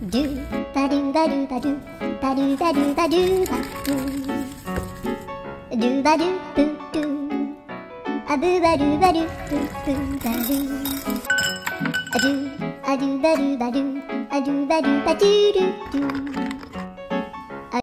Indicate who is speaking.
Speaker 1: do ba do ba do ba do ba do ba do ba do ba do do ba do boo do a boo ba do ba do boo boo ba do a do a do ba do ba do a do ba do ba do do do